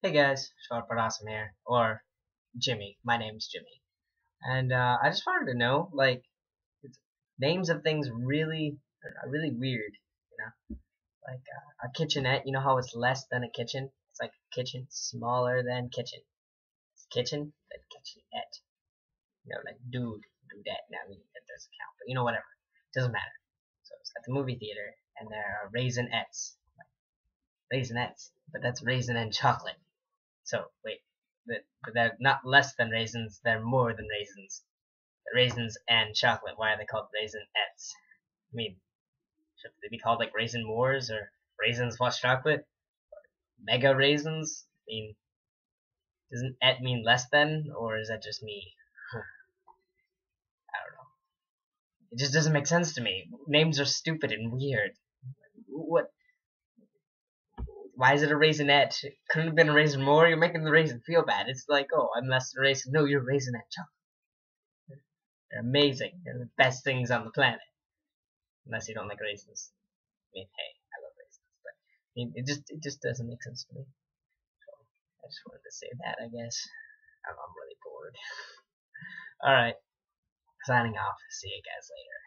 Hey guys, Awesome here, or Jimmy. My name's Jimmy, and uh, I just wanted to know, like, names of things really really weird, you know. Like uh, a kitchenette, you know how it's less than a kitchen? It's like a kitchen smaller than kitchen. It's kitchen than kitchenette. You know, like dude, dudette. Now I mean, that doesn't count, but you know, whatever. It doesn't matter. So it's at the movie theater, and there are raisinets. Like, raisinets, but that's raisin and chocolate. So wait, they're not less than raisins. They're more than raisins. Raisins and chocolate. Why are they called raisinets? I mean, should they be called like raisin moors or raisins plus chocolate? Mega raisins? I mean, doesn't et mean less than, or is that just me? I don't know. It just doesn't make sense to me. Names are stupid and weird. What? Why is it a raisinette? Couldn't have been a raisin more. You're making the raisin feel bad. It's like, oh, I'm less raisin. No, you're raisinette chocolate. They're amazing. They're the best things on the planet. Unless you don't like raisins. I mean, hey, I love raisins, but I mean, it just it just doesn't make sense to me. So I just wanted to say that. I guess I'm, I'm really bored. All right, signing off. See you guys later.